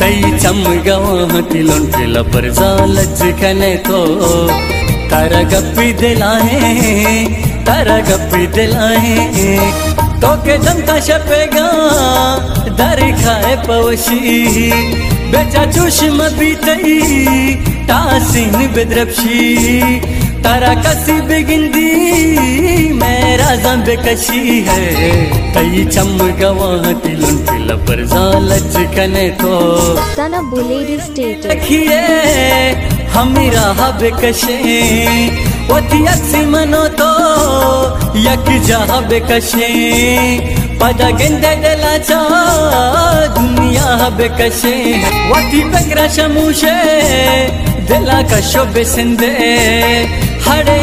तई चम गवा तिलों तिल पर जालज खने तो। तारा गप्पी दिलाए, तारा गप्पी दिलाए। तो के जनता छपेगा दर खाए पवशी। बेचा चुष्म बीतई तासीन बेद्रपशी। तारा कसी बिगिंदी मेरा जंब कशी है? कई चम गवा पर जालच कने तो Sana Buledi stated. रखिए हमीरा हब कशे वती अक्सी मनो तो यक जहा बेकशे। पदा गेंदे दला चा दुनिया हब कशे वती बकरा शमूशे दिला कशो बेसिंदे। हड़े